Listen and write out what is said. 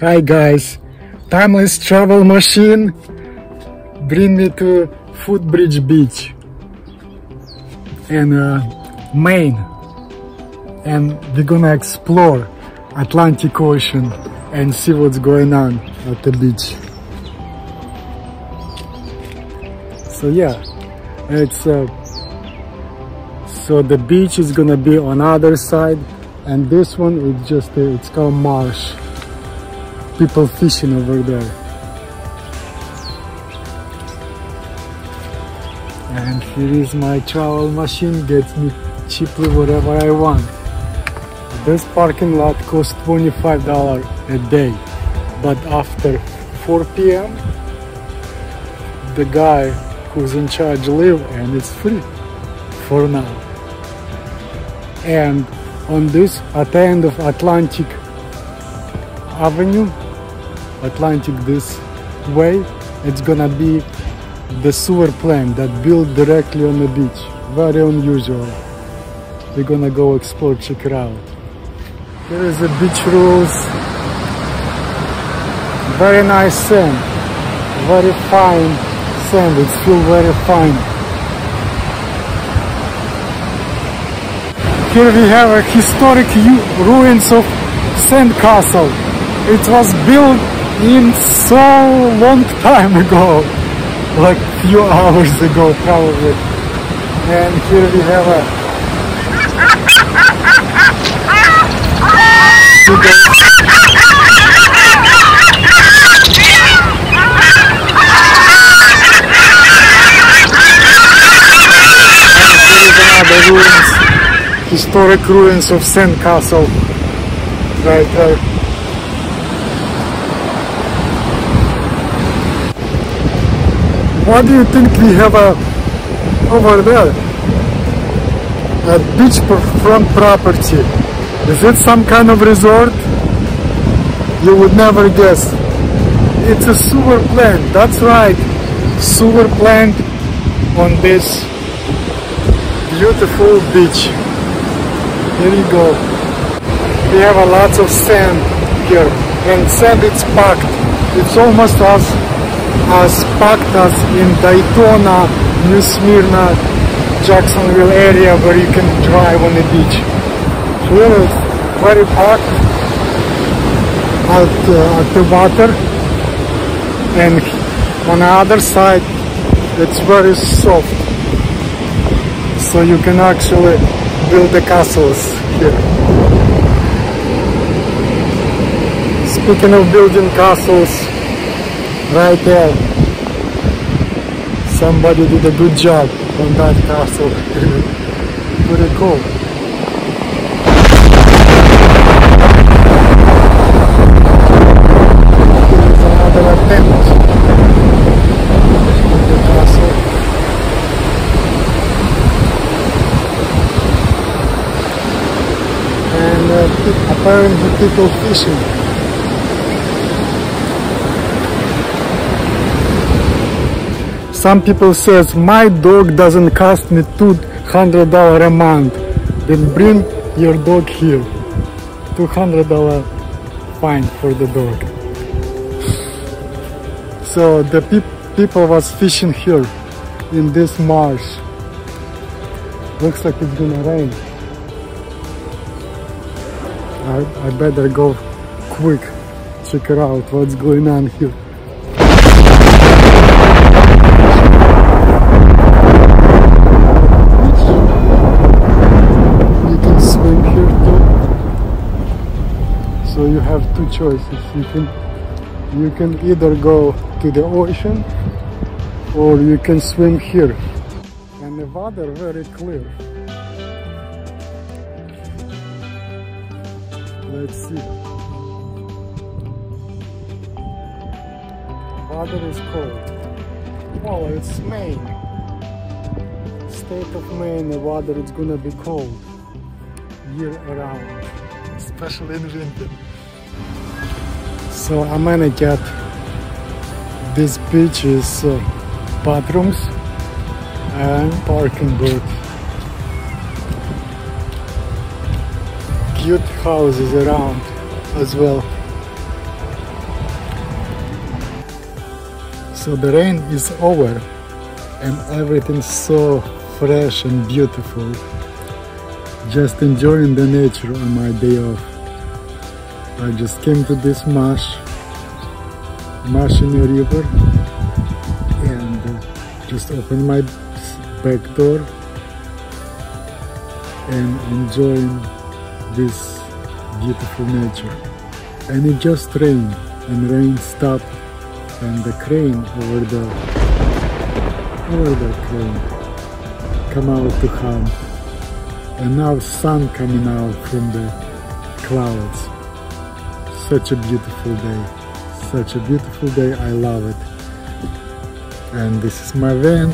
Hi guys, timeless travel machine. Bring me to Footbridge Beach. In uh, Maine. And we're gonna explore Atlantic Ocean and see what's going on at the beach. So yeah, it's uh, so the beach is gonna be on other side. And this one is just uh, it's called marsh people fishing over there. And here is my travel machine gets me cheaply whatever I want. This parking lot costs $25 a day. But after 4 p.m the guy who's in charge leave and it's free for now. And on this at the end of Atlantic Avenue Atlantic this way it's gonna be the sewer plant that built directly on the beach. Very unusual. We're gonna go explore check it out. Here is the beach rules. Very nice sand. Very fine sand. It's still very fine. Here we have a historic ruins of sand castle it was built in so long time ago like few hours ago probably. And here we have a another ruins historic ruins of Sand Castle right. there What do you think we have uh, over there? A beachfront property. Is it some kind of resort? You would never guess. It's a sewer plant, that's right. Sewer plant on this beautiful beach. Here you go. We have a lot of sand here and sand it's packed. It's almost as as packed as in Daytona, New Smyrna, Jacksonville area where you can drive on the beach. Here it's very packed at, uh, at the water and on the other side it's very soft so you can actually build the castles here. Speaking of building castles, right there. Somebody did a good job on that castle. Pretty cool another the castle. And uh, apparently people fishing Some people says my dog doesn't cost me $200 a month. Then bring your dog here. $200 fine for the dog. So the pe people was fishing here in this marsh. Looks like it's gonna rain. I, I better go quick, check it out what's going on here. so you have two choices. You can you can either go to the ocean or you can swim here. And the water very clear. Let's see. Water is cold. Well it's Maine state of Maine the water is gonna be cold year around especially in winter so I'm gonna get these beaches, uh, bathrooms and parking booth cute houses around as well. So the rain is over and everything's so fresh and beautiful. Just enjoying the nature on my day off. I just came to this marsh, marsh in a river and uh, just opened my back door and enjoying this beautiful nature. And it just rained and rain stopped and the crane over the over the crane come out to hunt and now sun coming out from the clouds such a beautiful day. Such a beautiful day. I love it. And this is my van